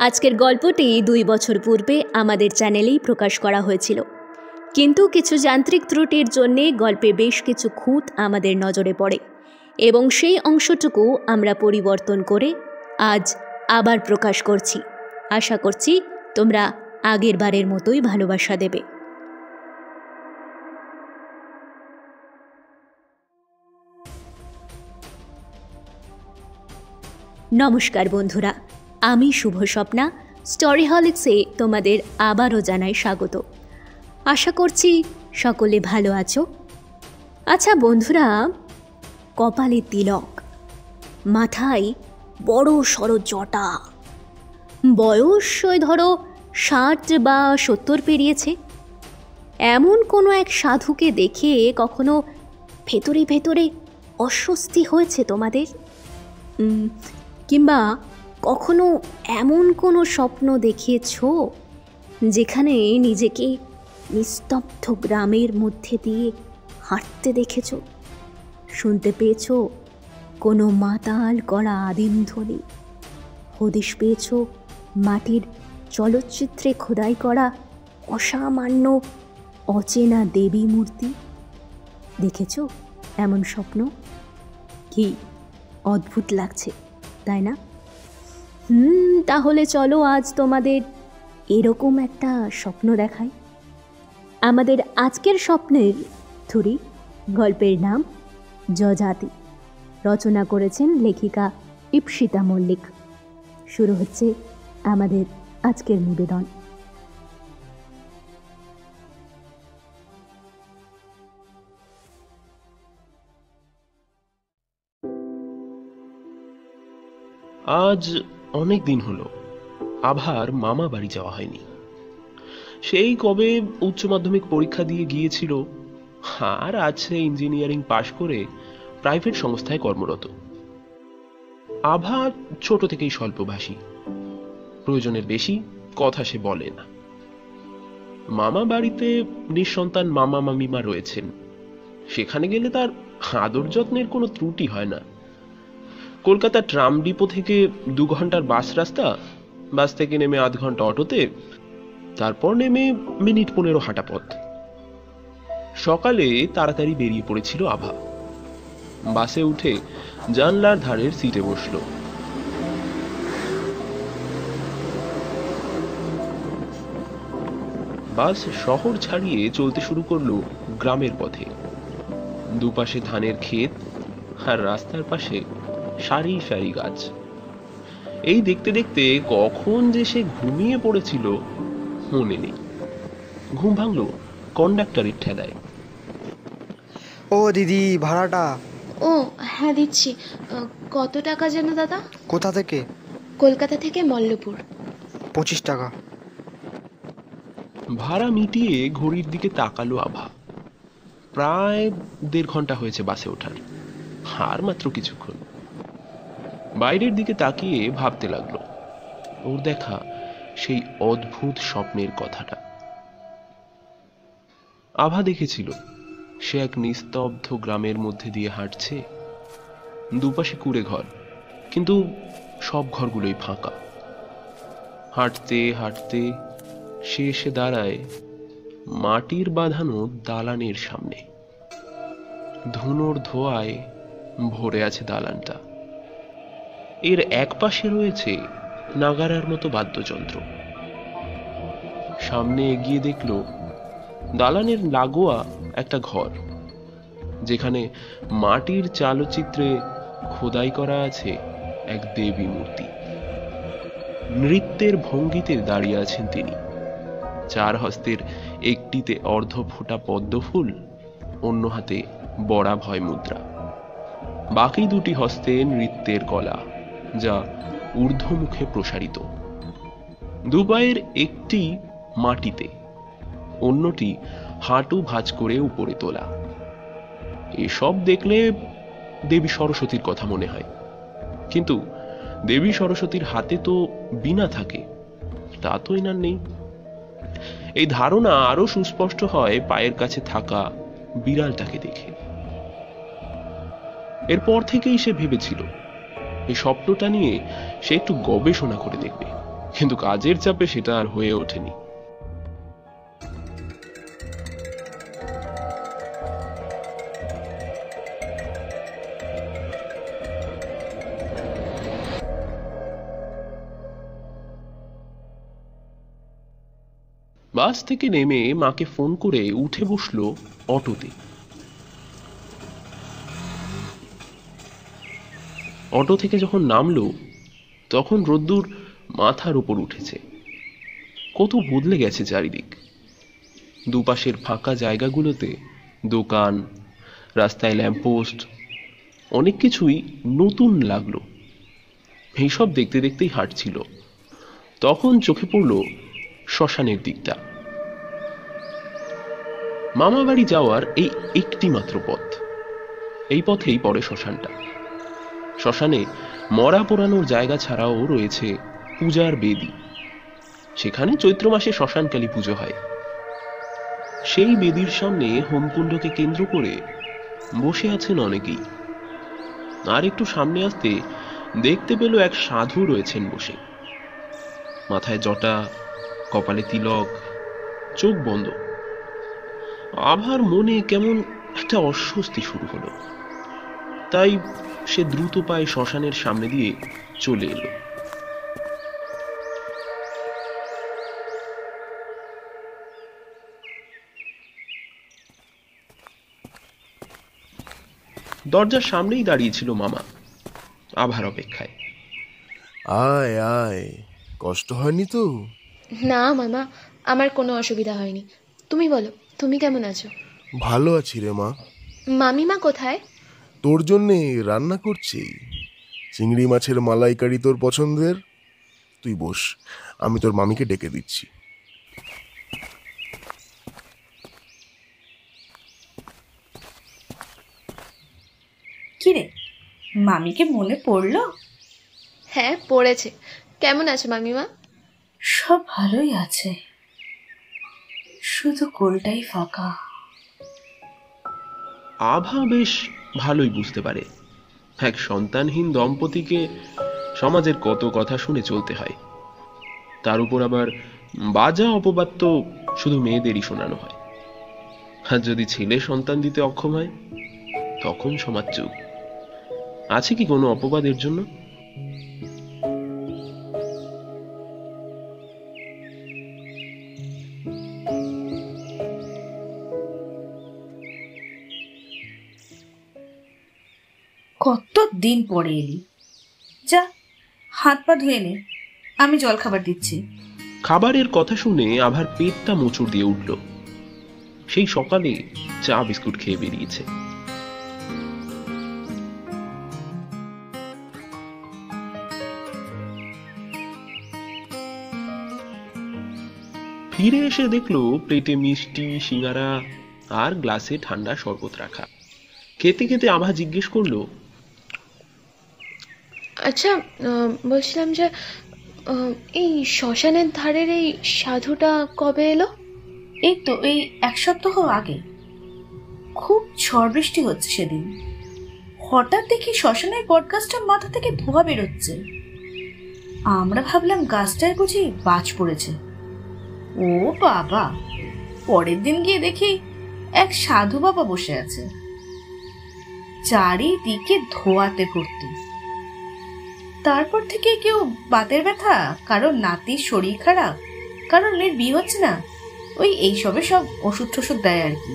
আজকের গল্পটি দুই বছর পূর্বে আমাদের চ্যানেলেই প্রকাশ করা হয়েছিল। কিন্তু কিছু যান্ত্রিক ত্রুটির জন্যে গল্পে বেশ কিছু খুঁত আমাদের নজরে পড়ে এবং সেই অংশটুকু আমরা পরিবর্তন করে আজ আবার প্রকাশ করছি। আশা করছি তোমরা আগের বারের মতোই ভালোবাসা দেবে। নমস্কার বন্ধুরা আমি শুভ স্বপ্না স্টোরি হলিক্সে তোমাদের আবারও জানাই স্বাগত। আশা করছি সকলে ভালো আছো। আচ্ছা বন্ধুরা, কপালে তিলক, মাথায় বড় সড় জটা। বয়স ওই ধরো ষাট বা সত্তর পেরিয়েছে। এমন কোনো এক সাধুকে দেখে কখনো ভেতরে ভেতরে অস্বস্তি হয়েছে তোমাদের? কিংবা কখনো এমন কোনো স্বপ্ন দেখিয়েছ যেখানে নিজেকে নিস্তব্ধ গ্রামের মধ্যে দিয়ে হাঁটতে দেখেছ? শুনতে পেয়েছ কোনো মাতাল করা আদিম ধ্বনি? হদিশ পেয়েছ মাটির চলচ্চিত্রে খোদাই করা অসামান্য অচেনা দেবী মূর্তি? দেখেছ এমন স্বপ্ন? কি অদ্ভুত লাগছে, তাই না? হুম, তাহলে চলো আজ তোমাদের এরকম একটা স্বপ্ন দেখাই। আমাদের আজকের স্বপ্নের থুরি, গল্পের নাম যজাতি। রচনা করেছেন লেখিকা ইপসিতা মল্লিক। শুরু হচ্ছে আমাদের আজকের নিবেদন। আজ অনেক দিন হলো, আভার মামা বাড়ি যাওয়া হয়নি। সেই কবে উচ্চ মাধ্যমিক পরীক্ষা দিয়ে গিয়েছিল, আর আছে ইঞ্জিনিয়ারিং পাশ করে প্রাইভেট সংস্থায় কর্মরত। আভা ছোট থেকেই স্বল্পভাষী। প্রয়োজনের বেশি কথা সে বলে না। মামা বাড়িতে নিঃসন্তান মামা মামিমা রয়েছেন। সেখানে গেলে তার আদর যত্নের কোনো ত্রুটি হয় না। কলকাতা ট্রাম ডিপো থেকে দু ঘণ্টার বাস রাস্তা, বাস থেকে নেমে আধ ঘণ্টা অটোতে, তারপর নেমে মিনিট পনেরো হাঁটা পথ। সকালে তাড়াতাড়ি বেরিয়ে পড়েছিল আভা। বাসে উঠে জানলার ধারের সিটে বসল। বাস শহর ছাড়িয়ে চলতে শুরু করল গ্রামের পথে। দুপাশে ধানের ক্ষেত আর রাস্তার পাশে সারি সারি গাছ। এই দেখতে দেখতে কখন যে সে ঘুমিয়ে পড়েছিল মনে নেই। ঘুম ভাঙলো কন্ডাক্টরের ঠেলায় ও দিদি ভাড়াটা? ও হ্যাঁ দিচ্ছি। কত টাকা যেন দাদা? কোথা থেকে? কলকাতা থেকে মল্লপুর। পঁচিশ টাকা। ভাড়া মিটিয়ে ঘড়ির দিকে তাকালো আভা। প্রায় দেড় ঘণ্টা হয়েছে বাসে ওঠার। আর মাত্র কিছুক্ষণ। বাইরের দিকে তাকিয়ে ভাবতে লাগল। ওর দেখা সেই অদ্ভুত স্বপ্নের কথাটা। আভা দেখেছিল, সে এক নিস্তব্ধ গ্রামের মধ্যে দিয়ে হাঁটছে। দুপাশে কুড়ে ঘর, কিন্তু সব ঘরগুলোই ফাঁকা। হাঁটতে হাঁটতে সে এসে দাঁড়ায় মাটির বাঁধানো দালানের সামনে। ধুনোর ধোয়ায় ভরে আছে দালানটা। এর এক পাশে রয়েছে নাগারার মতো বাদ্যযন্ত্র। সামনে এগিয়ে দেখল দালানের লাগোয়া একটা ঘর, যেখানে মাটির চালচিত্রে খোদাই করা আছে এক দেবী মূর্তি। নৃত্যের ভঙ্গিতে দাঁড়িয়ে আছেন তিনি। চার হস্তের একটিতে অর্ধ ফোঁটা পদ্মফুল, অন্য হাতে বড়া ভয় মুদ্রা বাকি দুটি হস্তে নৃত্যের কলা। যা ঊর্ধ্বমুখে প্রসারিত। দুপায়ের একটি মাটিতে, অন্যটি হাঁটু ভাঁজ করে উপরে তোলা। এসব দেখলে দেবী সরস্বতীর কথা মনে হয়। কিন্তু দেবী সরস্বতীর হাতে তো বিনা থাকে, তা তো এনার নেই। এই ধারণা আরও সুস্পষ্ট হয় পায়ের কাছে থাকা বিড়ালটাকে দেখে। এরপর থেকেই সে ভেবেছিল এই স্বপ্নটা নিয়ে সে একটু গবেষণা করে দেখবে। কিন্তু কাজের চাপে সেটা আর হয়ে ওঠেনি। বাস থেকে নেমে মাকে ফোন করে উঠে বসল অটোতে। অটো থেকে যখন নামলো, তখন রোদ্দুর মাথার উপর উঠেছে। কত বদলে গেছে চারিদিক। দুপাশের ফাঁকা জায়গাগুলোতে দোকান, রাস্তায় ল্যাম্পপোস্ট, অনেক কিছুই নতুন লাগল। এইসব দেখতে দেখতেই হাঁটছিল। তখন চোখে পড়ল শ্মশানের দিকটা। মামা বাড়ি যাওয়ার এই একটি মাত্র পথ। এই পথেই পড়ে শ্মশানটা। শ্মশানে মরা পোড়ানোর জায়গা ছাড়াও রয়েছে পূজার বেদি। সেখানে চৈত্র মাসে শ্মশানকালী পুজো হয়। সেই বেদির সামনে হোমকুণ্ডকে কেন্দ্র করে বসে আছেন অনেকেই। আর একটু সামনে আসতে দেখতে পেল এক সাধু রয়েছেন বসে। মাথায় জটা, কপালে তিলক, চোখ বন্ধ। আভার মনে কেমন একটা অস্বস্তি শুরু হলো। তাই সে দ্রুত পায়ে শ্মশানের সামনে দিয়ে চলে এলো। দরজার সামনেই দাঁড়িয়েছিল মামা আভার অপেক্ষায়। আয় আয় কষ্ট হয়নি তো? না মামা আমার কোনো অসুবিধা হয়নি। তুমি বলো তুমি কেমন আছো? ভালো আছি রে মা। মামিমা কোথায়? তোর জন্যে রান্না করছি। চিংড়ি মাছের মালাইকারি তোর পছন্দের? তুই বস আমি তোর মামিকে ডেকে দিচ্ছি। কিরে মামিকে মনে পড়ল? হ্যাঁ পড়েছে। কেমন আছো মামিমা? সব ভালোই আছে। শুধু কোলটাই ফাঁকা। আভা বেশ ভালোই বুঝতে পারে। এক সন্তানহীন দম্পতিকে সমাজের কত কথা শুনে চলতে হয়। তার উপর আবার বাজা অপবাদ তো শুধু মেয়েদেরই শোনানো হয়। আর যদি ছেলে সন্তান দিতে অক্ষম হয়, তখন সমাজ চুপ। আছে কি কোনো অপবাদের জন্য? দিন পরে এলি। যা, হাত পা ধুয়ে নে, আমি জল খাবার দিচ্ছি। খাবারের কথা শুনে আভার পেটটা মোচড় দিয়ে উঠল। সেই সকালে চা বিস্কুট খেয়ে বেরিয়েছে। ফিরে এসে দেখল প্লেটে মিষ্টি, সিঙ্গারা আর গ্লাসে ঠান্ডা শরবত রাখা। খেতে খেতে আভা জিজ্ঞেস করল আচ্ছা বলছিলাম যে এই শ্মশানের ধারের এই সাধুটা কবে এলো? এই তো, এই এক সপ্তাহ আগে। খুব ঝড় বৃষ্টি হচ্ছে সেদিন। হঠাৎ দেখি শ্মশানের বটগাছটার মাথা থেকে ধোঁয়া বেরোচ্ছে। আমরা ভাবলাম গাছটায় বুঝি বাজ পড়েছে। ও বাবা! পরের দিন গিয়ে দেখি এক সাধু বাবা বসে আছে। চারিদিকে ধোয়াতে ভর্তি। তারপর থেকে কেউ বাতের ব্যথা, কারও নাতির শরীর খারাপ কারোর মেয়ের বিয়ে হচ্ছে না। ওই এইসবে সব ওষুধ টষুধ দেয় আর কি।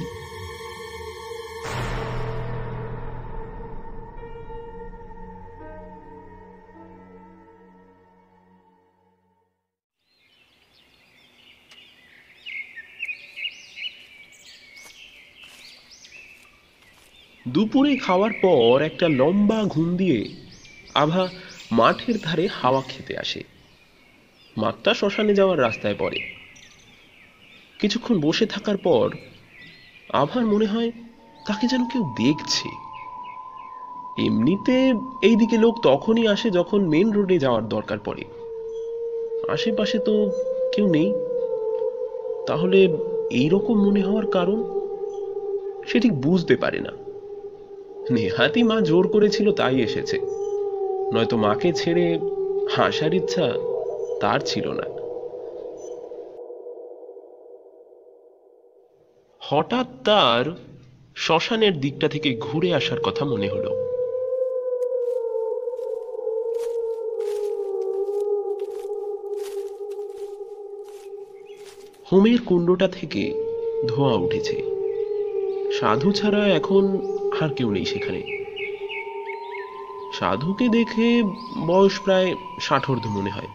দুপুরে খাওয়ার পর একটা লম্বা ঘুম দিয়ে আভা মাঠের ধারে হাওয়া খেতে আসে। মাঠটা শ্মশানে যাওয়ার রাস্তায় পড়ে। কিছুক্ষণ বসে থাকার পর আভার মনে হয় তাকে যেন কেউ দেখছে। এমনিতে এইদিকে লোক তখনই আসে যখন মেন রোডে যাওয়ার দরকার পড়ে। আশেপাশে তো কেউ নেই। তাহলে এইরকম মনে হওয়ার কারণ? সে ঠিক বুঝতে পারে না। নেহাতি মা জোর করেছিল তাই এসেছে। নয়তো মাকে ছেড়ে হাসার ইচ্ছা তার ছিল না। হঠাৎ তার শ্মশানের দিকটা থেকে ঘুরে আসার কথা মনে হলো। হোমের কুণ্ডটা থেকে ধোঁয়া উঠেছে। সাধু ছাড়া এখন আর কেউ নেই সেখানে। সাধুকে দেখে বয়স প্রায় ষাটর্ধ মনে হয়।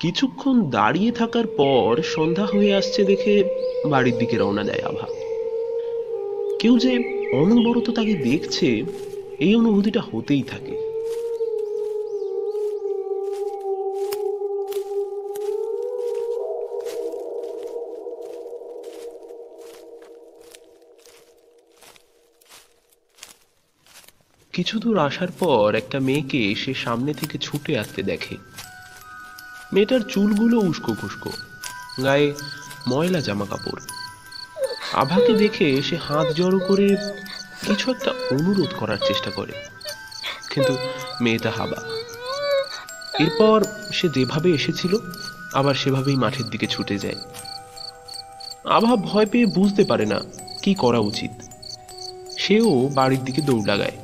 কিছুক্ষণ দাঁড়িয়ে থাকার পর সন্ধ্যা হয়ে আসছে দেখে বাড়ির দিকে রওনা দেয় আভা। কেউ যে অনবরত তাকে দেখছে, এই অনুভূতিটা হতেই থাকে। কিছু দূর আসার পর একটা মেয়েকে সে সামনে থেকে ছুটে আসতে দেখে। মেয়েটার চুলগুলো উস্কো খুস্কো গায়ে ময়লা জামা কাপড় আভাকে দেখে সে হাত জড়ো করে কিছু একটা অনুরোধ করার চেষ্টা করে, কিন্তু মেয়েটা হাবা। এরপর সে যেভাবে এসেছিল, আবার সেভাবেই মাঠের দিকে ছুটে যায়। আভা ভয় পেয়ে বুঝতে পারে না কি করা উচিত। সেও বাড়ির দিকে দৌড় লাগায়।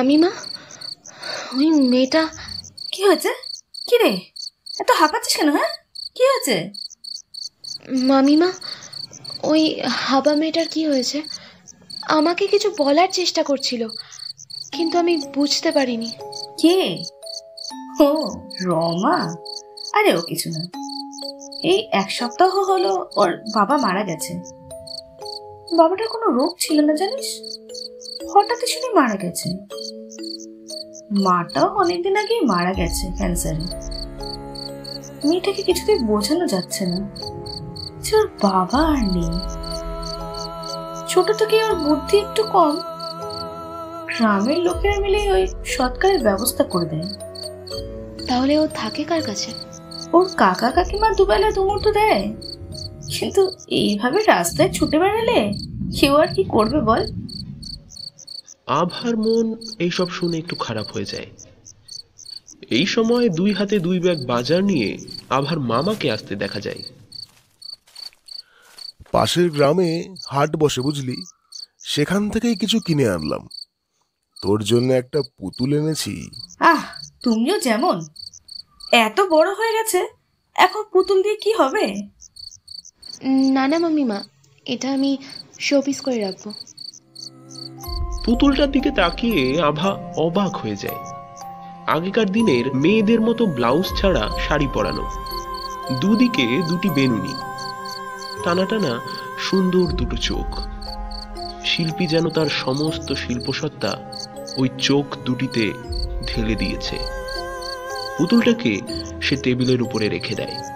মামিমা? ওই মেয়েটা কি হয়েছে? কি রে? এত হাঁপাচ্ছিস কেন হ্যাঁ? কি হয়েছে? মামিমা ওই হাবা মেয়েটার কি হয়েছে? আমাকে কিছু বলার চেষ্টা করছিল কিন্তু আমি বুঝতে পারিনি। কে? ও রমা? আরে ও কিছু না। এই এক সপ্তাহ হলো ওর বাবা মারা গেছে। বাবাটার কোনো রোগ ছিল না জানিস? হঠাৎই শুনি মারা গেছে। মাটাও অনেকদিন আগে মারা গেছে ক্যান্সারে মেয়েটাকে কিছুতেই বোঝানো যাচ্ছে না। যে ওর বাবা আর নেই। ছোট থেকে ওর বুদ্ধি একটু কম। গ্রামের লোকেরা মিলে ওই সৎকারের ব্যবস্থা করে দেয়। তাহলে ও থাকে কার কাছে? ওর কাকা কাকিমা দুবেলা দুমুঠো দেয়। কিন্তু এইভাবে রাস্তায় ছুটে বেড়ালে কেউ আর কি করবে বল? আভার মন এইসব শুনে একটু খারাপ হয়ে যায়। এই সময় দুই হাতে দুই ব্যাগ বাজার নিয়ে আভার মামাকে আসতে দেখা যায়। পাশের গ্রামে হাট বসে বুঝলি সেখান থেকেই কিছু কিনে আনলাম। তোর জন্য একটা পুতুল এনেছি। আহ তুমিও যেমন। এত বড় হয়ে গেছে এখন পুতুল দিয়ে কি হবে? না না মামিমা এটা আমি শোপিস করে রাখব। পুতুলটার দিকে তাকিয়ে আভা অবাক হয়ে যায়। আগেকার দিনের মেয়েদের মতো ব্লাউজ ছাড়া শাড়ি পরানো। দুদিকে দুটি বেনুনি। টানা টানা সুন্দর দুটো চোখ। শিল্পী যেন তার সমস্ত শিল্পসত্তা ওই চোখ দুটিতে ঢেলে দিয়েছে। পুতুলটাকে সে টেবিলের উপরে রেখে দেয়।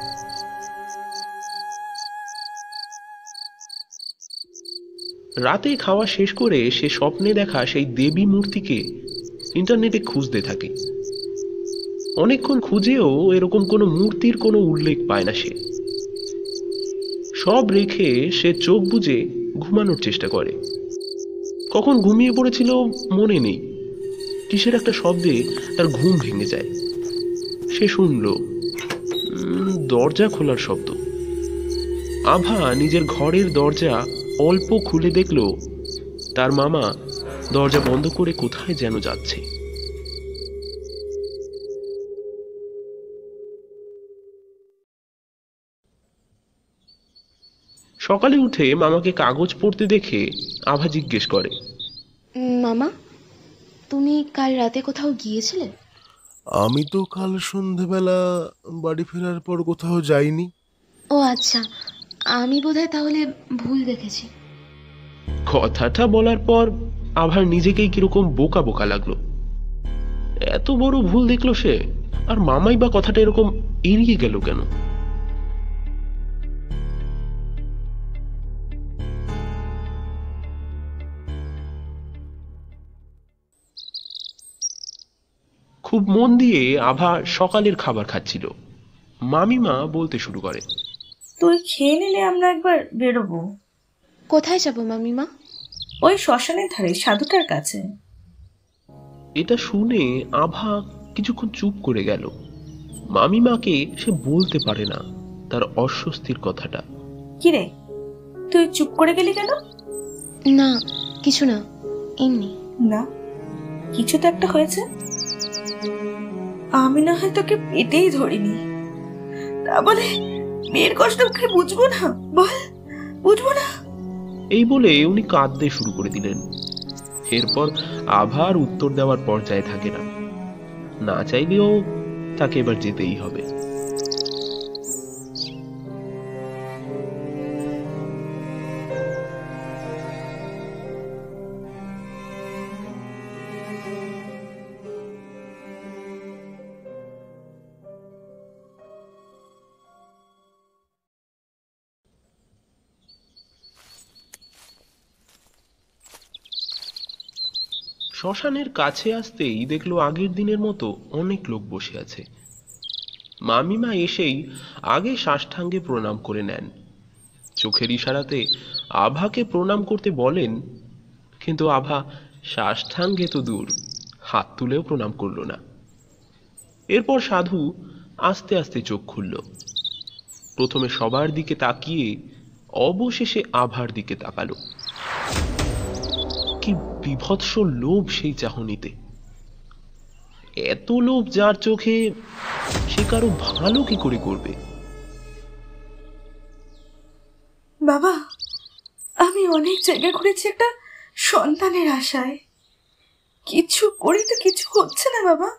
রাতে খাওয়া শেষ করে সে স্বপ্নে দেখা সেই দেবী মূর্তিকে ইন্টারনেটে খুঁজতে থাকে। অনেকক্ষণ খুঁজেও এরকম কোনো মূর্তির কোনো উল্লেখ পায় না সে। সব রেখে সে চোখ বুজে ঘুমানোর চেষ্টা করে। কখন ঘুমিয়ে পড়েছিল মনে নেই। কিসের একটা শব্দে তার ঘুম ভেঙে যায়। সে শুনল দরজা খোলার শব্দ। আভা নিজের ঘরের দরজা অল্প খুলে দেখল তার মামা দরজা বন্ধ করে কোথায় যেন যাচ্ছে। সকালে উঠে মামাকে কাগজ পড়তে দেখে আভা জিজ্ঞেস করে মামা তুমি কাল রাতে কোথাও গিয়েছিলে? আমি তো কাল সন্ধেবেলা বাড়ি ফেরার পর কোথাও যাইনি। ও আচ্ছা আমি বোধহয় তাহলে ভুল দেখেছি। কথাটা বলার পর আভার নিজেকেই কীরকম বোকা বোকা লাগল। এত বড় ভুল দেখল সে, আর মামাই বা কথাটা এরকম এড়িয়ে গেল কেন? খুব মন দিয়ে আভা সকালের খাবার খাচ্ছিল। মামিমা বলতে শুরু করে তুই খেয়ে নিলে আমরা একবার বেরোবো। কোথায় যাব মামিমা? ওই শ্মশানের ধারে সাধুটার কাছে। এটা শুনে আভা কিছুক্ষণ চুপ করে গেল। মামিমাকে সে বলতে পারে না তার অস্বস্তির কথাটা। কিরে তুই চুপ করে গেলি কেন? না কিছু না এমনি। না? কিছু তো একটা হয়েছে? আমি না হয় তোকে পেটেই ধরিনি। তা বলে মেয়ের কষ্ট কি বুঝব না, বল, বুঝব না। এই বলে উনি কাঁদতে শুরু করে দিলেন। এরপর আভার উত্তর দেওয়ার পর্যায়ে থাকে না। না চাইলেও তাকে এবার যেতেই হবে। শ্মশানের কাছে আসতেই দেখল আগের দিনের মতো অনেক লোক বসে আছে। মামিমা এসেই আগে সাষ্টাঙ্গে প্রণাম করে নেন। চোখের ইশারাতে আভাকে প্রণাম করতে বলেন, কিন্তু আভা সাষ্টাঙ্গে তো দূর, হাত তুলেও প্রণাম করল না। এরপর সাধু আস্তে আস্তে চোখ খুলল। প্রথমে সবার দিকে তাকিয়ে অবশেষে আভার দিকে তাকালো। বিভৎস লোভ সেই চাহনিতে। এত লোভ যার চোখে সে কারও ভালো কি করে করবে? বাবা, আমি অনেক জায়গা ঘুরেছি একটা সন্তানের আশায়। কিছু করে তো কিছু হচ্ছে না বাবা।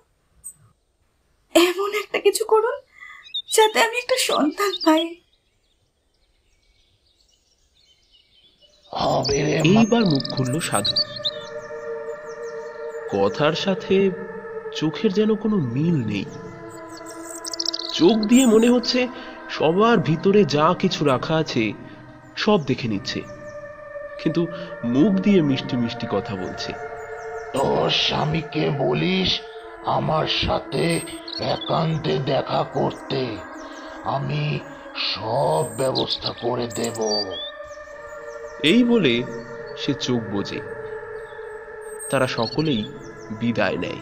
এমন একটা কিছু করুন যাতে আমি একটা সন্তান পাই। হবে। রে এইবার মুখ খুলল সাধু। কথার সাথে চোখের যেন কোনো মিল নেই। চোখ দিয়ে মনে হচ্ছে সবার ভিতরে যা কিছু রাখা আছে সব দেখে নিচ্ছে। কিন্তু মুখ দিয়ে মিষ্টি মিষ্টি কথা বলছে। তোর স্বামীকে বলিস আমার সাথে একান্তে দেখা করতে। আমি সব ব্যবস্থা করে দেব। এই বলে সে চোখ বোঝে। তারা সকলেই বিদায় নেয়।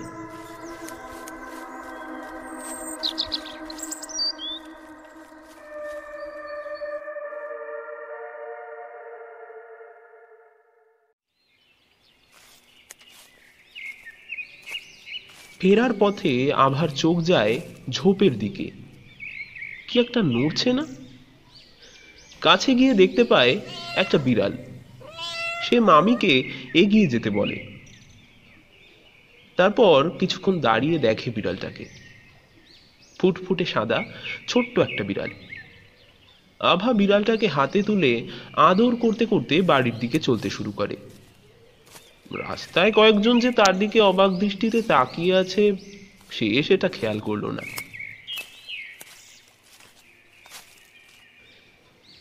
ফেরার পথে আভার চোখ যায় ঝোপের দিকে। কি একটা নড়ছে না? কাছে গিয়ে দেখতে পায় একটা বিড়াল। সে মামিকে এগিয়ে যেতে বলে। তারপর কিছুক্ষণ দাঁড়িয়ে দেখে বিড়ালটাকে। ফুটফুটে সাদা, ছোট্ট একটা বিড়াল। আভা বিড়ালটাকে হাতে তুলে আদর করতে করতে বাড়ির দিকে চলতে শুরু করে। রাস্তায় কয়েকজন যে তার দিকে অবাক দৃষ্টিতে তাকিয়ে আছে, সে সেটা খেয়াল করল না।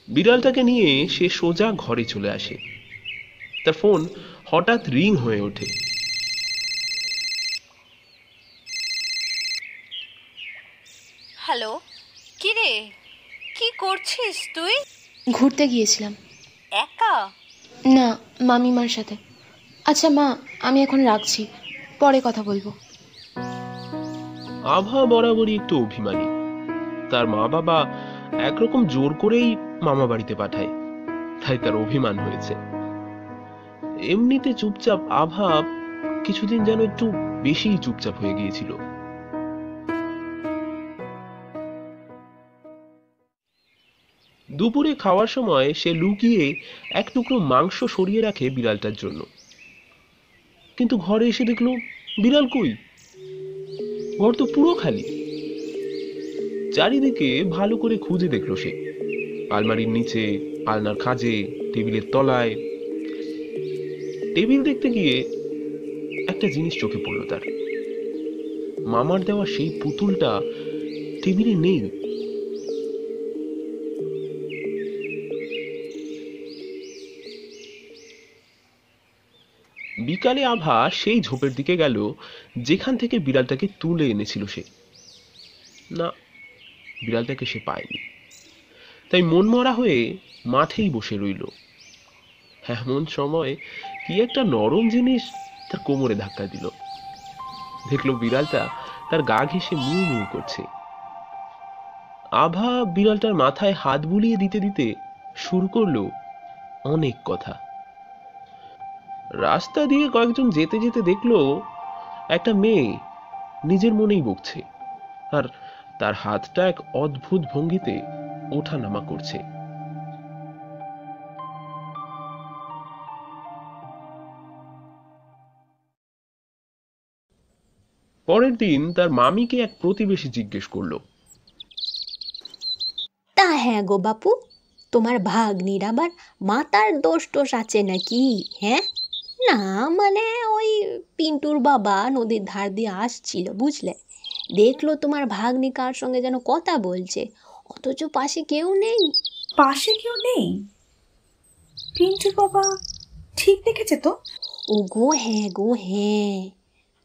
বিড়ালটাকে নিয়ে সে সোজা ঘরে চলে আসে। তার ফোন হঠাৎ রিং হয়ে ওঠে। হ্যালো কি রে কি করছিস তুই? ঘুরতে গিয়েছিলাম। একা? না মামিমার সাথে। আচ্ছা মা আমি এখন রাখছি। পরে কথা বলব। আভা বরাবরই একটু অভিমানী। তার মা বাবা একরকম জোর করেই মামা বাড়িতে পাঠায়। তাই তার অভিমান হয়েছে। এমনিতে চুপচাপ আভা কিছুদিন যেন একটু বেশিই চুপচাপ হয়ে গিয়েছিল। দুপুরে খাওয়ার সময় সে লুকিয়ে এক টুকরো মাংস সরিয়ে রাখে বিড়ালটার জন্য। কিন্তু ঘরে এসে দেখল, বিড়াল কই? ঘর তো পুরো খালি। চারিদিকে ভালো করে খুঁজে দেখল সে। আলমারির নিচে আলনার খাজে টেবিলের তলায়। টেবিল দেখতে গিয়ে একটা জিনিস চোখে পড়ল তার। মামার দেওয়া সেই পুতুলটা টেবিলে নেই। বিকালে আভা সেই ঝোপের দিকে গেল, যেখান থেকে বিড়ালটাকে তুলে এনেছিল সে। না, বিড়ালটাকে সে পায়নি। তাই মনমরা হয়ে মাঠেই বসে রইল। এমন সময় কি একটা নরম জিনিস তার কোমরে ধাক্কা দিল। দেখল বিড়ালটা তার গা ঘেঁষে মিউ মিউ করছে। আভা বিড়ালটার মাথায় হাত বুলিয়ে দিতে দিতে শুরু করল অনেক কথা। রাস্তা দিয়ে কয়েকজন যেতে যেতে দেখল একটা মেয়ে নিজের মনেই বকছে, আর তার হাতটা এক অদ্ভুত ভঙ্গিতে ওঠানামা করছে। পরের দিন তার মামিকে এক প্রতিবেশী জিজ্ঞেস করল। তা হ্যাঁ গো বাপু, তোমার ভাগ্নির আবার মাতার দোষ টোষ আছে নাকি হ্যাঁ? না মানে ওই পিন্টুর বাবা নদীর ধার দিয়ে আসছিল, বুঝলে? দেখল তোমার ভাগ্নি কার সঙ্গে যেন কথা বলছে অথচ পাশে কেউ নেই। পাশে কেউ নেই? পিন্টুর বাবা ঠিক দেখেছে তো? ও গো হ্যাঁ গো হ্যাঁ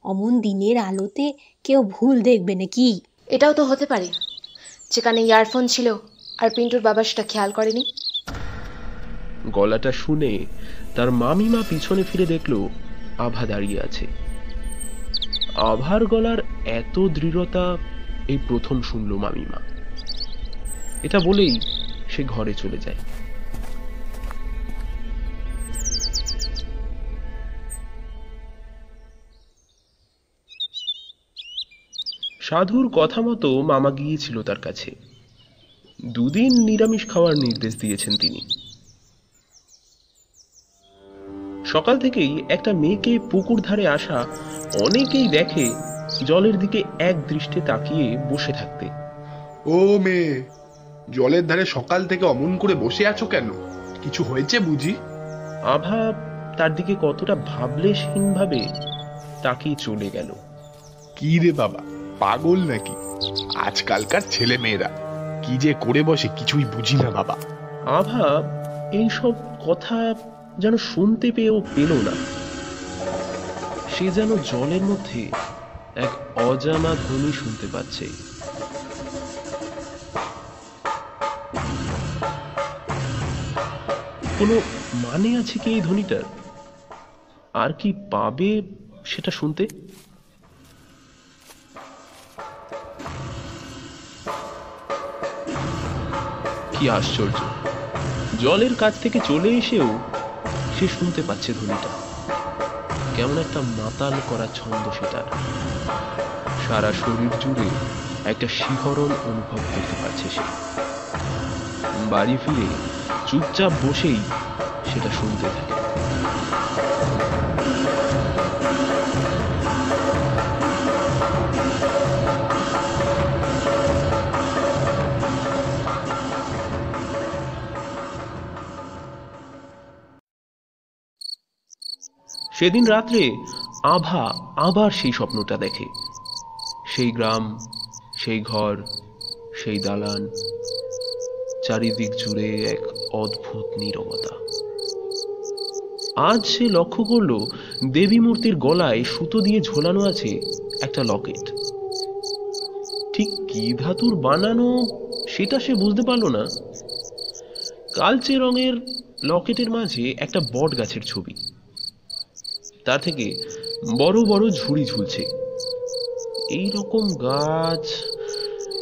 অমন দিনের আলোতে কেউ ভুল দেখবে নাকি? এটাও তো হতে পারে। যেখানে ইয়ারফোন ছিল আর পিন্টুর বাবা সেটা খেয়াল করেনি। গলাটা শুনে তার মামিমা পিছনে ফিরে দেখল আভা দাঁড়িয়ে আছে। আভার গলার এত দৃঢ়তা এই প্রথম শুনল মামিমা। এটা বলেই সে ঘরে চলে যায়। সাধুর কথা মতো মামা গিয়েছিল তার কাছে। দুদিন নিরামিষ খাওয়ার নির্দেশ দিয়েছেন তিনি। সকাল থেকেই একটা মেয়েকে পুকুর ধারে আসা অনেকেই দেখে জলের দিকে এক দৃষ্টে তাকিয়ে বসে থাকতে। ও মেয়ে জলের ধারে সকাল থেকে অমন করে বসে আছো কেন? কিছু হয়েছে বুঝি? আভা তার দিকে কতটা ভাবলেশহীন ভাবে তাকিয়ে চলে গেল। কি রে বাবা পাগল নাকি? আজকালকার ছেলে মেয়েরা কি যে করে বসে কিছুই বুঝি না বাবা। আভা এইসব কথা যেন শুনতে পেয়েও পেল না। সে যেন জলের মধ্যে এক অজানা ধ্বনি শুনতে পাচ্ছে। কোনো মানে আছে কি এই ধ্বনিটার আর কি পাবে সেটা শুনতে? কি আশ্চর্য। জলের কাছ থেকে চলে এসেও সে শুনতে পাচ্ছে ধ্বনিটা কেমন একটা মাতাল করা ছন্দ সেটার সারা শরীর জুড়ে একটা শিহরণ অনুভব করতে পারছে সে। বাড়ি ফিরে চুপচাপ বসেই সেটা শুনতে থাকে। সেদিন রাত্রে আভা আবার সেই স্বপ্নটা দেখে। সেই গ্রাম, সেই ঘর, সেই দালান, চারিদিক জুড়ে এক অদ্ভুত নীরবতা। আজ সে লক্ষ্য করল, দেবী মূর্তির গলায় সুতো দিয়ে ঝোলানো আছে একটা লকেট। ঠিক কি ধাতুর বানানো, সেটা সে বুঝতে পারল না। কালচে রঙের লকেটের মাঝে একটা বট গাছের ছবি। তার থেকে বড় বড় ঝুড়ি ঝুলছে। এই রকম গাছ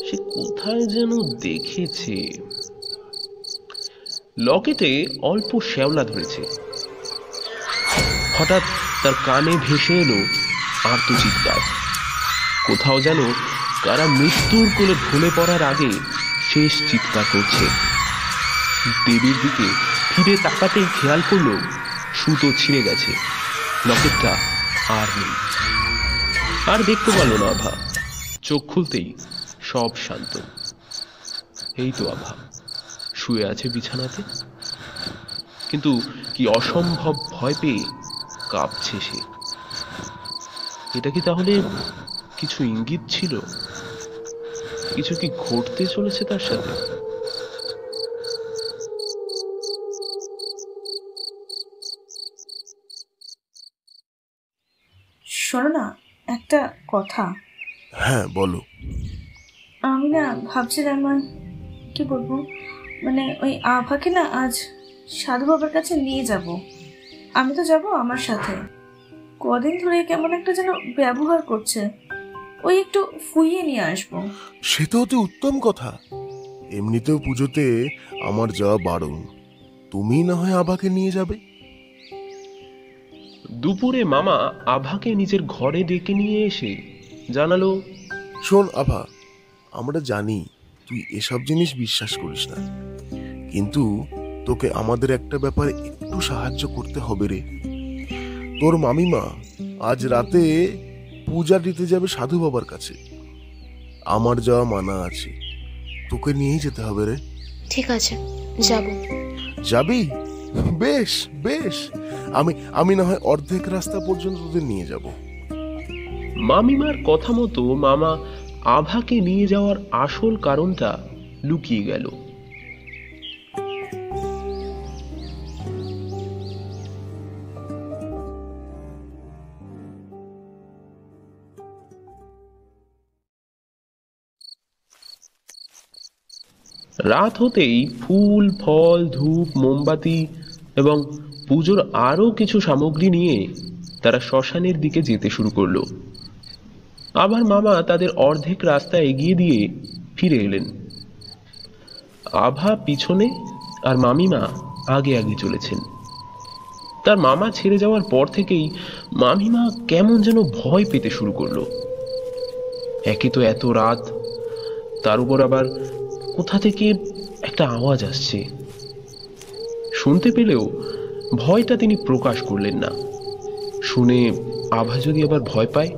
সে কোথায় যেন দেখেছে? লকেটে অল্প শ্যাওলা ধরেছে। হঠাৎ তার কানে ভেসে এলো আর্তচিৎকার। কোথাও যেন কারা মৃত্যুর কোলে ঢলে পড়ার আগে শেষ চিৎকার করছে। দেবীর দিকে ফিরে তাকাতেই খেয়াল করল, সুতো ছিঁড়ে গেছে। লকেটটা আর নেই। আর দেখতে পারল না আভা চোখ খুলতেই সব শান্ত। এই তো আভা শুয়ে আছে বিছানাতে। কিন্তু কি অসম্ভব ভয় পেয়ে কাঁপছে সে। এটা কি তাহলে কিছু ইঙ্গিত ছিল? কিছু কি ঘটতে চলেছে তার সাথে? শোনো না একটা কথা। হ্যাঁ বলো। আমি না ভাবছিলাম আর কি বলব? মানে ওই আভাকে না আজ সাধু বাবার কাছে নিয়ে যাব। আমি তো যাব আমার সাথে। কদিন ধরে কেমন একটা যেন ব্যবহার করছে। ওই একটু ফুইয়ে নিয়ে আসব। সে তো অতি উত্তম কথা। এমনিতেও পুজোতে আমার যাওয়া বারণ। তুমি না হয় আভাকে নিয়ে যাবে? দুপুরে মামা আভাকে নিজের ঘরে ডেকে নিয়ে এসে জানালো শোন আভা আমরা জানি তুই এসব জিনিস বিশ্বাস করিস না। কিন্তু তোকে আমাদের একটা ব্যাপারে একটু সাহায্য করতে হবে রে। তোর মামিমা আজ রাতে পূজা দিতে যাবে সাধু বাবার কাছে। আমার যাওয়া মানা আছে। তোকে নিয়েই যেতে হবে রে। ঠিক আছে যাব। যাবি? বেশ বেশ। আমি আমি না হয় অর্ধেক রাস্তা পর্যন্ত তোদের নিয়ে যাব। মামিমার কথা মতো মামা আভাকে নিয়ে যাওয়ার আসল কারণটা লুকিয়ে গেল। রাত হতেই ফুল, ফল, ধূপ, মোমবাতি এবং পুজোর আরও কিছু সামগ্রী নিয়ে তারা শ্মশানের দিকে যেতে শুরু করল। আবার মামা তাদের অর্ধেক রাস্তা এগিয়ে দিয়ে ফিরে এলেন। আভা পিছনে আর মামিমা আগে আগে চলেছেন। তার মামা ছেড়ে যাওয়ার পর থেকেই মামিমা কেমন যেন ভয় পেতে শুরু করল। একে তো এত রাত, তার উপর আবার কোথা থেকে একটা আওয়াজ আসছে? শুনতে পেলেও ভয়টা তিনি প্রকাশ করলেন না। শুনে আভা যদি আবার ভয় পায়?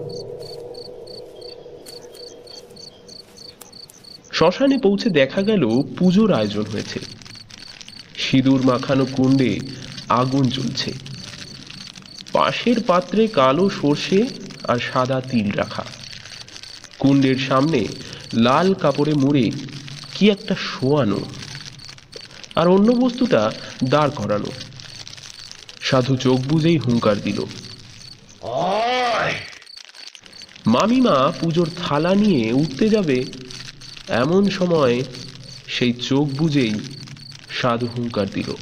শ্মশানে পৌঁছে দেখা গেল পুজোর আয়োজন হয়েছে। সিঁদুর মাখানো কুণ্ডে আগুন জ্বলছে। পাশের পাত্রে কালো সর্ষে আর সাদা তিল রাখা। কুণ্ডের সামনে লাল কাপড়ে মুড়ে কি একটা শোয়ানো? আর অন্য বস্তুটা দাঁড় করানো। সাধু চোখ বুঝেই হুঙ্কার দিল। মামিমা পুজোর থালা নিয়ে উঠতে যাবে এমন সময় সেই চোখ বুঝেই সাধু হুঙ্কার দিল।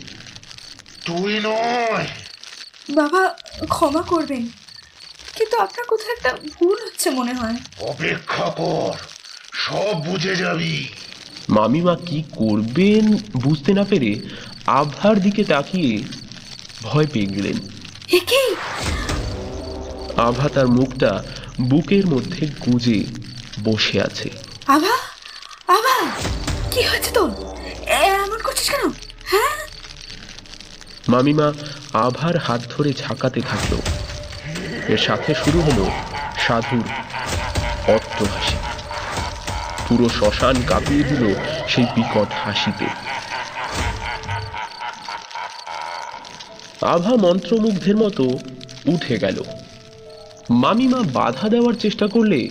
তুই নয়! বাবা ক্ষমা করবেন। কিন্তু আপনার কোথাও একটা ভুল হচ্ছে মনে হয়। অপেক্ষা কর সব বুঝে যাবি। মামিমা কি করবেন বুঝতে না পেরে আভার দিকে তাকিয়ে ভয় পেয়ে গেলেন। আভা তার মুখটা বুকের মধ্যে গুজে বসে আছে। আভা? আভা? কি হয়েছে তোর? এমন করছিস কেন? হ্যাঁ? মামিমা আভার হাত ধরে ঝাঁকাতে থাকল। এর সাথে শুরু হলো সাধুর অট্ট হাসি পুরো শ্মশান কাঁপিয়ে দিল সেই বিকট হাসিতে। আভা মন্ত্রমুগ্ধের মতো উঠে গেল। মামিমা বাধা দেওয়ার চেষ্টা করলে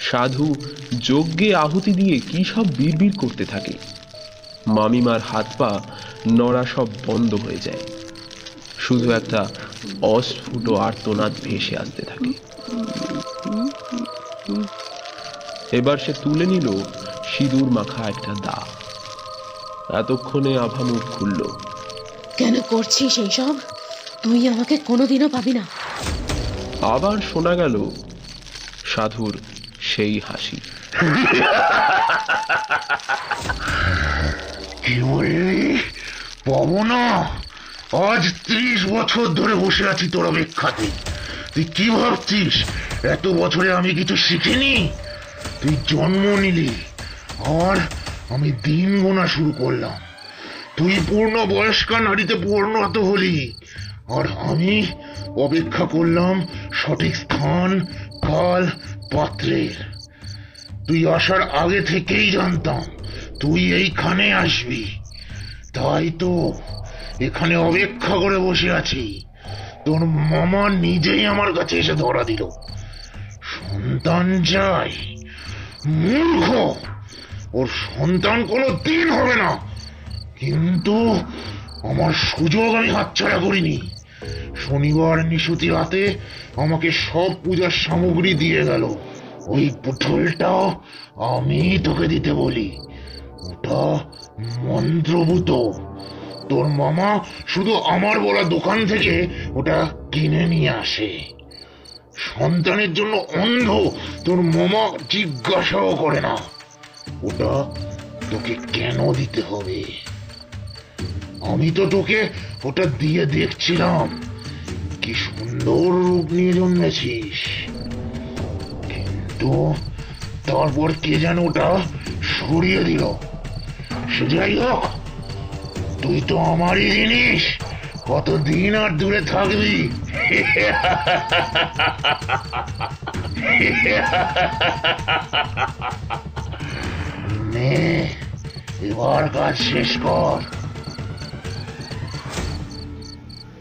সাধু যজ্ঞে আহুতি দিয়ে কি সব বিড়বিড় করতে থাকে। মামিমার হাত পা নড়া সব বন্ধ হয়ে যায়। শুধু একটা অস্ফুট আর্তনাদ ভেসে আসতে থাকে। এবার সে তুলে নিল সিঁদুর মাখা একটা দা। এতক্ষণে আভা মুখ খুলল। কেন করছিস এইসব? তুই আমাকে কোনোদিনও পাবি না। আবার শোনা গেল সাধুর সেই হাসি। কি বললি? আজ ত্রিশ বছর ধরে বসে আছি তোর অপেক্ষাতে। তুই কি ভাবছিস? এত বছরে আমি কিছু শিখিনি? তুই জন্ম নিলি, আর আমি দিন গোনা শুরু করলাম। তুই পূর্ণ বয়স্কা নারীতে পরিণত হলি, আর আমি অপেক্ষা করলাম সঠিক স্থান, কাল, পাত্রের। তুই আসার আগে থেকেই জানতাম, তুই এইখানে আসবি। তাই তো এখানে অপেক্ষা করে বসে আছি। তোর মামা নিজেই আমার কাছে এসে ধরা দিল। সন্তান চাই। মূর্খ। ওর সন্তান কোনো দিন হবে না। কিন্তু আমার সুযোগ আমি হাতছাড়া করিনি। শনিবার নিশুতি রাতে আমাকে সব পূজার সামগ্রী দিয়ে গেল। ওই পুতুলটাও আমি তোকে দিতে বলি। ওটা মন্ত্রভূত তোর মামা শুধু আমার বলা দোকান থেকে ওটা কিনে নিয়ে আসে। সন্তানের জন্য অন্ধ। তোর মামা জিজ্ঞাসাও করে না। ওটা তোকে কেন দিতে হবে? আমি তো তোকে ওটা দিয়ে দেখছিলাম। কি সুন্দর রূপ নিয়ে জন্মেছিস। কিন্তু তারপর কে যেন ওটা সরিয়ে দিল। সে যাই হোক, তুই তো আমারই জিনিস। কতদিন আর দূরে থাকবি? নে এবার কাজ শেষ কর।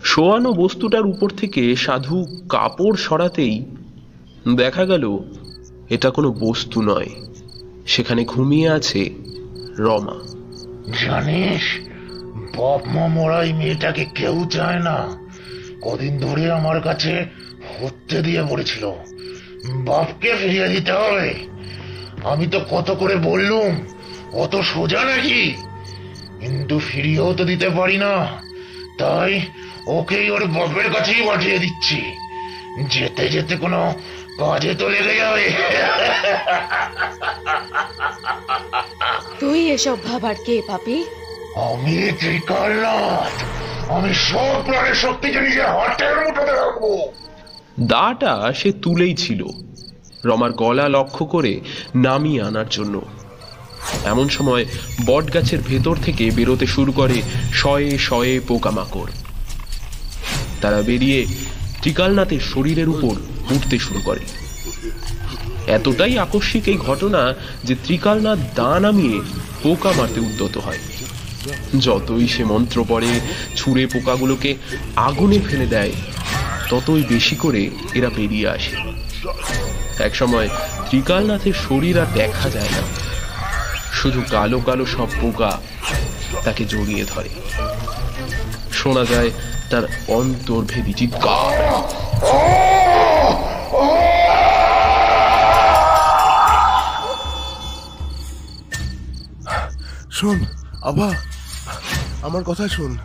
শোয়ানো বস্তুটার উপর থেকে সাধু কাপড় সরাতেই দেখা গেল এটা কোনো বস্তু নয়। সেখানে ঘুমিয়ে আছে রমা। জানিস বাপ মা মরাই মেয়েটাকে কেউ চায় না। কদিন ধরে আমার কাছে হত্যে দিয়ে পড়েছিল। বাপকে ফিরিয়ে দিতে হবে। আমি তো কত করে বললুম, অত সোজা নাকি? কিন্তু ফিরিয়েও তো দিতে পারি না। তাই ওকেই ওর বাপের কাছেই পাঠিয়ে দিচ্ছি। যেতে যেতে কোনো কাজে তো লেগে যাবে। তুই এসব ভাবার কে পাপি? আমি ত্রিকালনাথ আমি সব প্রাণের শক্তি নিজের হাতের মুঠোতে রাখব। দাটা সে তুলেই ছিল। রমার গলা লক্ষ্য করে নামিয়ে আনার জন্য। এমন সময় বট গাছের ভেতর থেকে বেরোতে শুরু করে শয়ে শয়ে পোকামাকড়। তারা বেরিয়ে ত্রিকালনাথের শরীরের উপর উঠতে শুরু করে। এতটাই আকস্মিক এই ঘটনা যে ত্রিকালনাথ দা নামিয়ে পোকা মারতে উদ্যত হয়। যতই সে মন্ত্র পড়ে, ছুঁড়ে পোকাগুলোকে আগুনে ফেলে দেয়, ততই বেশি করে এরা বেরিয়ে আসে। একসময় ত্রিকালনাথের শরীর আর দেখা যায় না। শুধু কালো কালো সব পোকা তাকে জড়িয়ে ধরে। শোনা যায় তার অন্তর্ভেদী চিৎকার শোন, আভা আমার কথা শোন।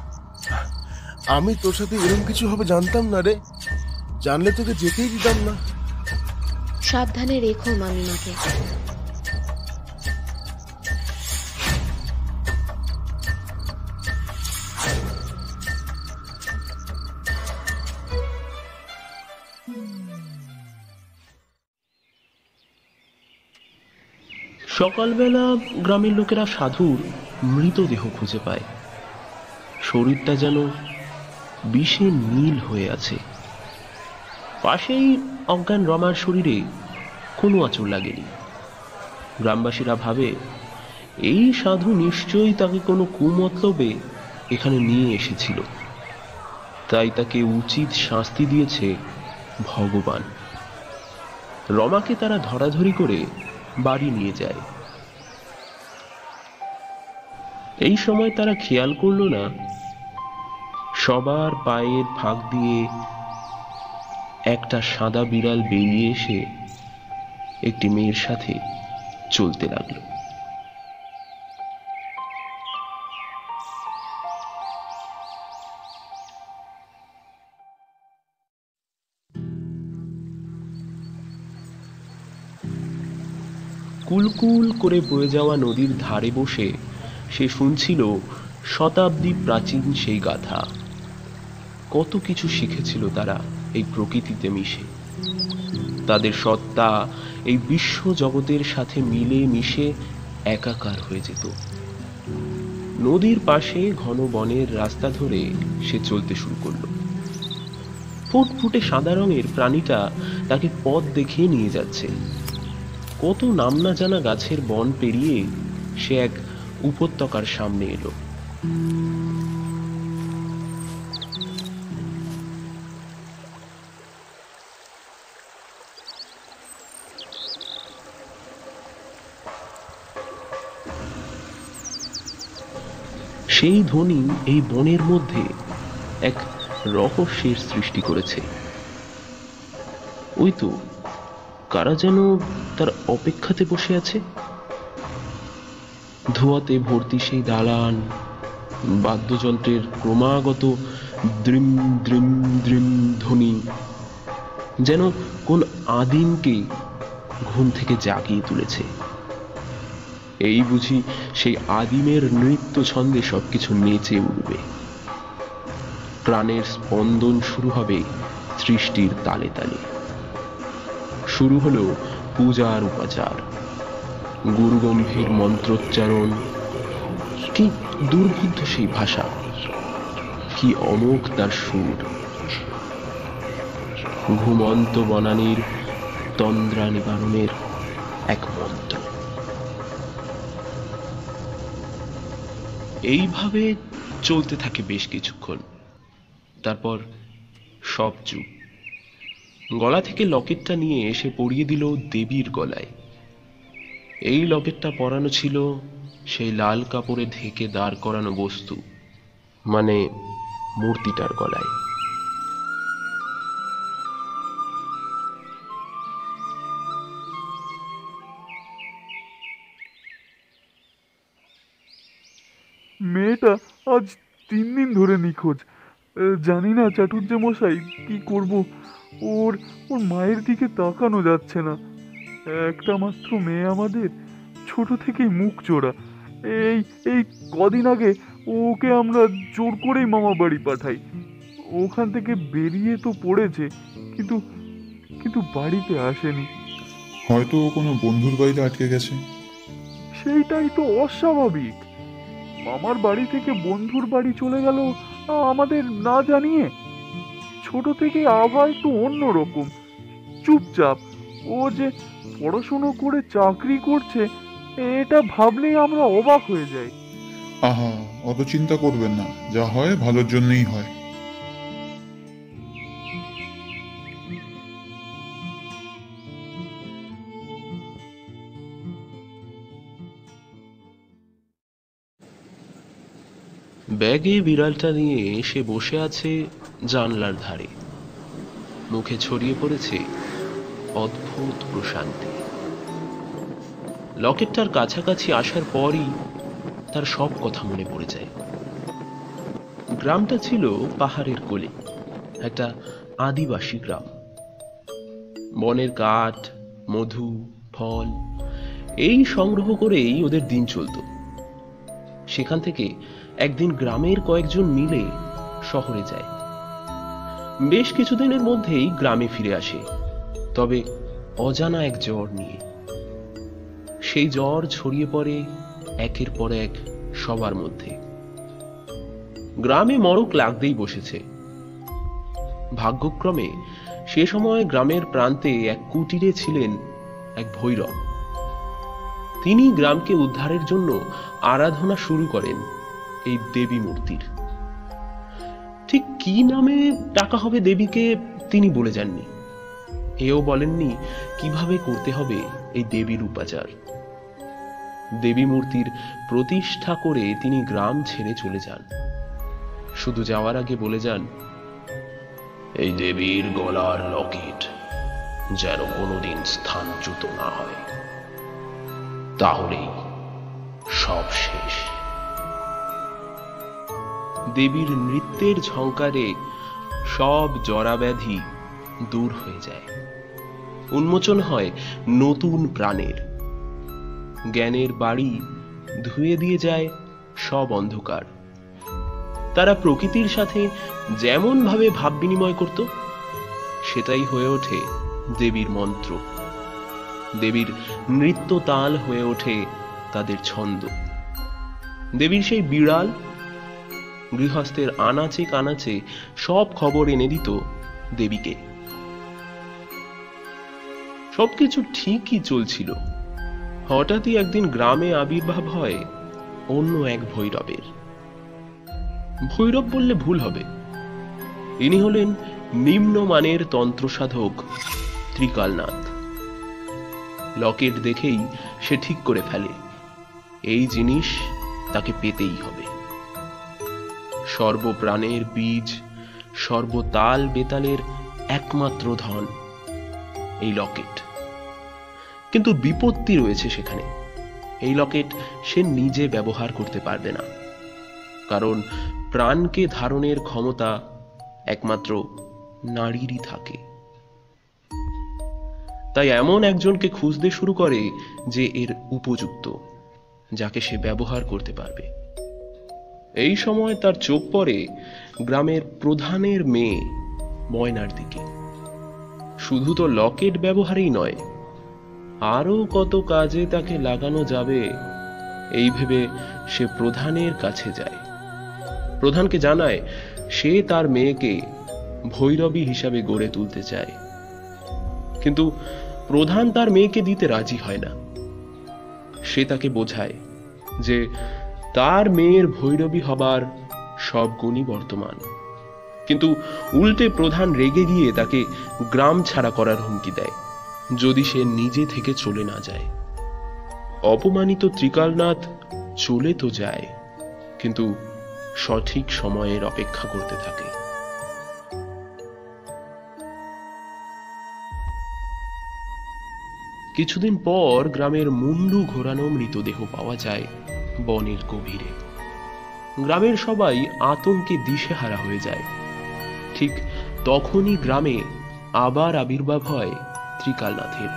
আমি তোর সাথে এরকম কিছু হবে জানতাম না রে। জানলে তোকে যেতেই দিতাম না। সাবধানে রেখো মামিমাকে। সকালবেলা গ্রামের লোকেরা সাধুর মৃতদেহ খুঁজে পায়। শরীরটা যেন বিষে নীল হয়ে আছে। পাশেই অজ্ঞান রমার শরীরে কোনো আঁচড় লাগেনি। গ্রামবাসীরা ভাবে, এই সাধু নিশ্চয়ই তাকে কোনো কুমতলবে এখানে নিয়ে এসেছিল। তাই তাকে উচিত শাস্তি দিয়েছে ভগবান। রমাকে তারা ধরাধরি করে বাড়ি নিয়ে যায়। এই সময় তারা খেয়াল করল না সবার পায়ের ফাঁক দিয়ে একটা সাদা বিড়াল বেরিয়ে এসে একটি মেয়ের সাথে চলতে লাগল। কুলকুল করে বয়ে যাওয়া নদীর ধারে বসে সে শুনছিল শতাব্দী প্রাচীন সেই গাথা। কত কিছু শিখেছিল তারা এই প্রকৃতিতে মিশে। তাদের সত্তা এই বিশ্ব জগতের সাথে মিলে মিশে একাকার হয়ে যেত। নদীর পাশে ঘন বনের রাস্তা ধরে সে চলতে শুরু করল। ফুটফুটে সাদা রঙের প্রাণীটা তাকে পথ দেখিয়ে নিয়ে যাচ্ছে। কত নাম না জানা গাছের বন পেরিয়ে সে এক উপত্যকার সামনে এলো। সেই ধ্বনি এই বনের মধ্যে এক রহস্যের সৃষ্টি করেছে। ওই তো, কারা যেন তার অপেক্ষাতে বসে আছে? ধোয়াতে ভর্তি সেই দালান, বাদ্যযন্ত্রের ক্রমাগত দ্রিম দ্রিম দ্রিম ধ্বনি, যেন কোন আদিমকে ঘুম থেকে জাগিয়ে তুলেছে। এই বুঝি সেই আদিমের নৃত্য ছন্দে সবকিছু নেচে উঠবে প্রাণের স্পন্দন শুরু হবে সৃষ্টির তালে তালে। শুরু হলো পূজার উপাচার। গুরুগম্ভীর মন্ত্রোচ্চারণ। কি দুর্বোধ্য সেই ভাষা। কি অমোঘ তার সুর। ঘুমন্ত বনানীর তন্দ্রা নিবারণের এক মন্ত্র। এইভাবে চলতে থাকে বেশ কিছুক্ষণ। তারপর সব চুপ। গলা থেকে লকেটটা নিয়ে এসে পরিয়ে দিল দেবীর গলায়। এই লকেটটা পরানো ছিল সেই লাল কাপড়ে ঢেকে দাঁড় করানো বস্তু মানে মূর্তিটার গলায়। মেয়েটা আজ তিন দিন ধরে নিখোঁজ। জানি না চাটুর্যে মশাই কি করব। ওর ওর মায়ের দিকে তাকানো যাচ্ছে না। একটা মাত্র মেয়ে আমাদের ছোট থেকেই মুখ চোরা। এই এই কদিন আগে ওকে আমরা জোর করেই মামা বাড়ি পাঠাই। ওখান থেকে বেরিয়ে তো পড়েছে কিন্তু কিন্তু বাড়িতে আসেনি। হয়তো কোনো বন্ধুর বাড়িতে আটকে গেছে। সেইটাই তো অস্বাভাবিক। মামার বাড়ি থেকে বন্ধুর বাড়ি চলে গেল, আমাদের না জানিয়ে। ছোট থেকে আভা একটু অন্যরকম। চুপচাপ, ও যে পড়াশুনো করে চাকরি করছে, এটা ভাবলেই আমরা অবাক হয়ে যাই। আহা, অত চিন্তা করবেন না, যা হয় ভালোর জন্যই হয়। ব্যাগে বিড়ালটা নিয়ে সে বসে আছে জানলার ধারে। মুখে ছড়িয়ে পড়েছে অদ্ভুত প্রশান্তি। লকেটটার কাছাকাছি আসার পরই তার সব কথা মনে পড়ে যায়। গ্রামটা ছিল পাহাড়ের কোলে, একটা আদিবাসী গ্রাম। বনের কাঠ, মধু, ফল, এই সংগ্রহ করেই ওদের দিন চলতো। সেখান থেকে একদিন গ্রামের কয়েকজন মিলে শহরে যায়। বেশ কিছুদিনের মধ্যেই গ্রামে ফিরে আসে, তবে অজানা এক জ্বর নিয়ে। সেই জ্বর ছড়িয়ে পড়ে একের পর এক সবার মধ্যে। গ্রামে মরক লাগতেই বসেছে। ভাগ্যক্রমে সে সময় গ্রামের প্রান্তে এক কুটিরে ছিলেন এক ভৈরব। তিনি গ্রামকে উদ্ধারের জন্য আরাধনা শুরু করেন। এই দেবী মূর্তির। ঠিক কি নামে ডাকা হবে দেবীকে তিনি বলে যাননি। এও বলেননি, কীভাবে করতে হবে এই দেবীর উপাচার দেবী মূর্তির প্রতিষ্ঠা করে তিনি গ্রাম ছেড়ে চলে যান। শুধু যাওয়ার আগে বলে যান, এই দেবীর গলার লকেট যেন কোনোদিন স্থানচ্যুত না হয়। তাহলেই সব শেষ। দেবীর নৃত্যের ঝঙ্কারে সব জরাব্যাধি দূর হয়ে যায়। উন্মোচন হয় নতুন প্রাণের। জ্ঞানের বাড়ি ধুয়ে দিয়ে যায় সব অন্ধকার। তারা প্রকৃতির সাথে যেমন ভাবে ভাব বিনিময় করত, সেটাই হয়ে ওঠে দেবীর মন্ত্র। দেবীর নৃত্য তাল হয়ে ওঠে তাদের ছন্দ। দেবীর সেই বিড়াল গৃহস্থের আনাচে কানাচে সব খবর এনে দিত দেবীকে। সবকিছু ঠিকই চলছিল। হঠাৎই একদিন গ্রামে আবির্ভাব হয় অন্য এক ভৈরবের। ভৈরব বললে ভুল হবে। ইনি হলেন নিম্নমানের তন্ত্রসাধক ত্রিকালনাথ। লকেট দেখেই সে ঠিক করে ফেলে। এই জিনিস তাকে পেতেই হবে। সর্বপ্রাণের বীজ, সর্বতাল বেতালের একমাত্র ধন, এই লকেট। কিন্তু বিপত্তি রয়েছে সেখানে। এই লকেট সে নিজে ব্যবহার করতে পারবে না। কারণ প্রাণকে ধারণের ক্ষমতা একমাত্র নারীরই থাকে। তাই এমন একজনকে খুঁজতে শুরু করে যে এর উপযুক্ত, যাকে সে ব্যবহার করতে পারবে। এই সময় তার চোখ পড়ে গ্রামের প্রধানের মেয়ে ময়নার দিকে। শুধু তো লকেট ব্যবহারেই নয়, আরও কত কাজে তাকে লাগানো যাবে, এই ভেবে সে প্রধানের কাছে যায়। প্রধানকে জানায়, সে তার মেয়েকে ভৈরবী হিসাবে গড়ে তুলতে চায়। কিন্তু প্রধান তার মেয়েকে দিতে রাজি হয় না। সে তাকে বোঝায় যে তার মেয়ের ভৈরবী হবার সব গুণই বর্তমান। কিন্তু উল্টে প্রধান রেগে গিয়ে তাকে গ্রাম ছাড়া করার হুমকি দেয়, যদি সে নিজে থেকে চলে না যায়। অপমানিত ত্রিকালনাথ চলে তো যায়, কিন্তু সঠিক সময়ের অপেক্ষা করতে থাকে। কিছুদিন পর গ্রামের মুন্ডু ঘোরানো মৃতদেহ পাওয়া যায় বনের গভীরে। গ্রামের সবাই আতঙ্কে দিশেহারা হয়ে যায়। ঠিক তখনই গ্রামে আবার আবির্ভাব হয় ত্রিকালনাথের।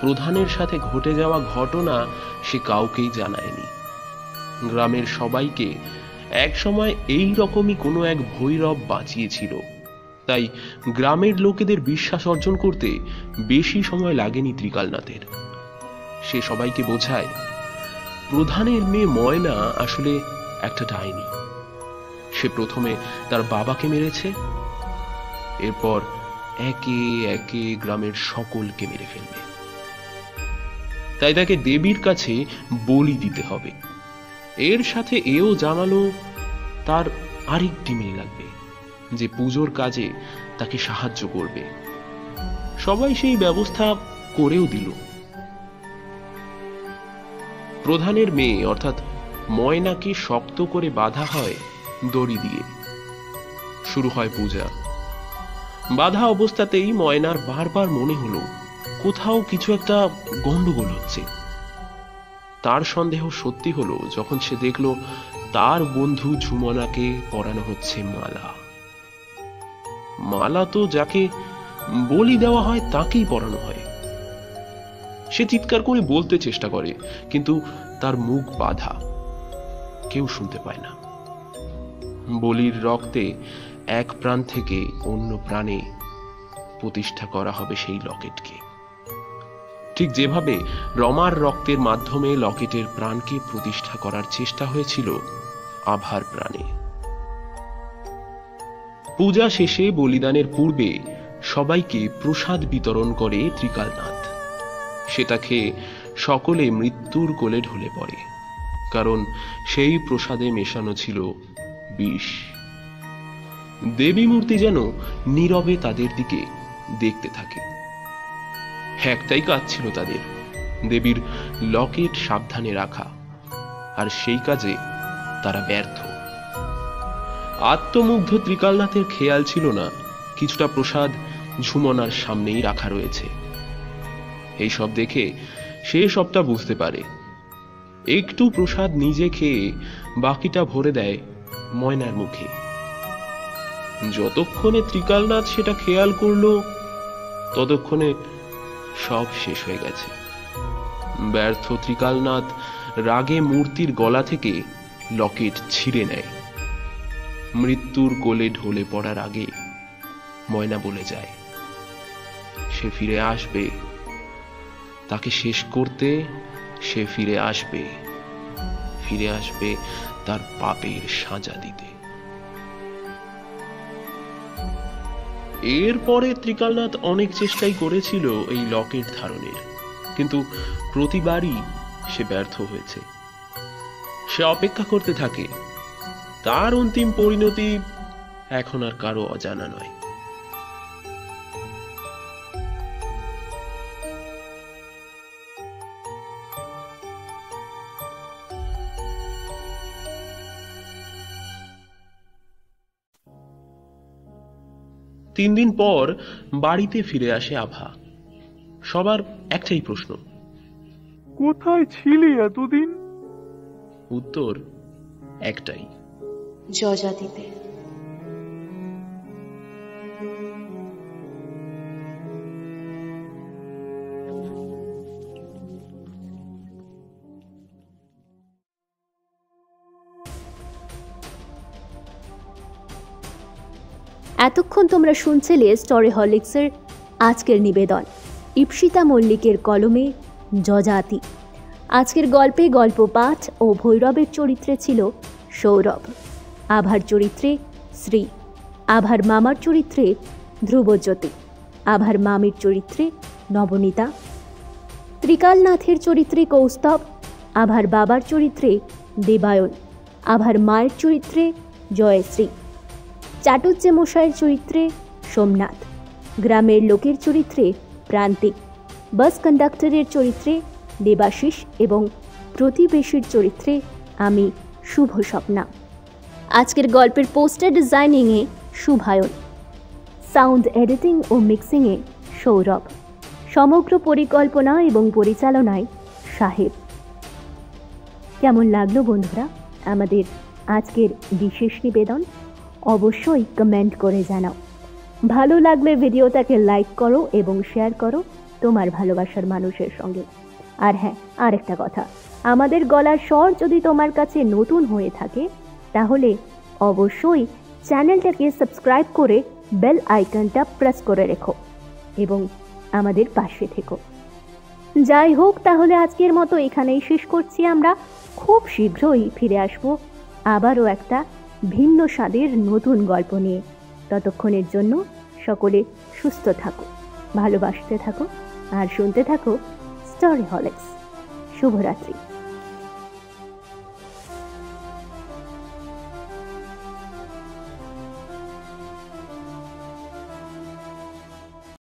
প্রধানের সাথে ঘটে যাওয়া ঘটনা সে কাউকেই জানায়নি। গ্রামের সবাইকে একসময় এই রকমই কোনো এক ভৈরব বাঁচিয়েছিল। তাই গ্রামের লোকেদের বিশ্বাস অর্জন করতে বেশি সময় লাগেনি ত্রিকালনাথের। সে সবাইকে বোঝায় প্রধানের মেয়ে ময়না আসলে একটা ডাইনি। সে প্রথমে তার বাবাকে মেরেছে, এরপর একে একে গ্রামের সকলকে মেরে ফেলবে। তাই তাকে দেবীর কাছে বলি দিতে হবে। এর সাথে এও জানালো, তার আরেকটি মেয়ে লাগবে, যে পুজোর কাজে তাকে সাহায্য করবে। সবাই সেই ব্যবস্থা করেও দিল। প্রধানের মেয়ে, অর্থাৎ ময়নাকে শক্ত করে বাধা হয় দড়ি দিয়ে। শুরু হয় পূজা। বাধা অবস্থাতেই ময়নার বারবার মনে হলো, কোথাও কিছু একটা গন্ডগোল হচ্ছে। তার সন্দেহ সত্যি হলো যখন সে দেখল তার বন্ধু ঝুমনাকে পরানো হচ্ছে মালা। মালা তো যাকে বলি দেওয়া হয়, তাকেই পরানো হয়। সে চিৎকার করে বলতে চেষ্টা করে, কিন্তু তার মুখ বাধা। কেউ শুনতে পায় না। বলির রক্তে এক প্রাণ থেকে অন্য প্রাণে প্রতিষ্ঠা করা হবে সেই লকেটকে। ঠিক যেভাবে রমার রক্তের মাধ্যমে লকেটের প্রাণকে প্রতিষ্ঠা করার চেষ্টা হয়েছিল, আভার প্রাণে। পূজা শেষে বলিদানের পূর্বে সবাইকে প্রসাদ বিতরণ করে ত্রিকালনাথ। সেটা খেয়ে সকলে মৃত্যুর কোলে ঢলে পড়ে, কারণ সেই প্রসাদে মেশানো ছিল বিষ। দেবী মূর্তি যেন নীরবে তাদের দিকে দেখতে থাকে। একটাই কাজ ছিল তাদের, দেবীর লকেট সাবধানে রাখা, আর সেই কাজে তারা ব্যর্থ। আত্মমুগ্ধ ত্রিকালনাথের খেয়াল ছিল না, কিছুটা প্রসাদ ঝুমনার সামনেই রাখা রয়েছে। এই সব দেখে সে সবটা বুঝতে পারে। একটু প্রসাদ নিজে খেয়ে বাকিটা ভরে দেয় ময়নার মুখে। যতক্ষণে ত্রিকালনাথ সেটা খেয়াল করল, ততক্ষণে সব শেষ হয়ে গেছে। ব্যর্থ ত্রিকালনাথ রাগে মূর্তির গলা থেকে লকেট ছিঁড়ে নেয়। মৃত্যুর কোলে ঢলে পড়ার আগে ময়না বলে যায়, সে ফিরে আসবে তাকে শেষ করতে সে ফিরে আসবে। ফিরে আসবে তার পাপের সাজা দিতে। এরপরে ত্রিকালনাথ অনেক চেষ্টাই করেছিল এই লকেট ধারণের, কিন্তু প্রতিবারই সে ব্যর্থ হয়েছে। সে অপেক্ষা করতে থাকে, তার অন্তিম পরিণতি এখন আর কারও অজানা নয়। তিন দিন পর বাড়িতে ফিরে আসে আভা। সবার একটাই প্রশ্ন। কোথায় ছিলি এতদিন? উত্তর একটাই। যজাতিতে। এতক্ষণ তোমরা শুনছিলে স্টোরি হলিক্সের আজকের নিবেদন। ইপসিতা মল্লিকের কলমে যজাতি। আজকের গল্পে গল্প পাঠ ও ভৈরবের চরিত্রে ছিল সৌরভ। আভার চরিত্রে শ্রী। আভার মামার চরিত্রে ধ্রুবজ্যোতি। আভার মামির চরিত্রে নবনীতা। ত্রিকালনাথের চরিত্রে কৌস্তব। আভার বাবার চরিত্রে দেবায়ন। আভার মায়ের চরিত্রে জয়শ্রী। চাটুজ্জে মশাইয়ের চরিত্রে সোমনাথ। গ্রামের লোকের চরিত্রে প্রান্তিক। বাস কন্ডাক্টরের চরিত্রে দেবাশিস এবং প্রতিবেশীর চরিত্রে আমি শুভ স্বপ্না আজকের গল্পের পোস্টার ডিজাইনিংয়ে শুভায়ন। সাউন্ড এডিটিং ও মিক্সিংয়ে সৌরভ। সমগ্র পরিকল্পনা এবং পরিচালনায় সাহেব। কেমন লাগল বন্ধুরা আমাদের আজকের বিশেষ নিবেদন? অবশ্যই কমেন্ট করে জানাও। ভালো লাগলে ভিডিওটাকে লাইক করো এবং শেয়ার করো তোমার ভালোবাসার মানুষের সঙ্গে। আর হ্যাঁ আরেকটা কথা, আমাদের গলার স্বর যদি তোমার কাছে নতুন হয়ে থাকে, তাহলে অবশ্যই চ্যানেলটাকে সাবস্ক্রাইব করে বেল আইকনটা প্রেস করে রেখো এবং আমাদের পাশে থেকো। যাই হোক, তাহলে আজকের মতো এখানেই শেষ করছি আমরা। খুব শীঘ্রই ফিরে আসব। আবারও একটা ভিন্ন স্বাদের নতুন গল্প নিয়ে। ততক্ষণের জন্য সকলে সুস্থ থাকো, ভালোবাসতে থাকো আর শুনতে থাকো স্টোরি হলেক্স শুভরাত্রি।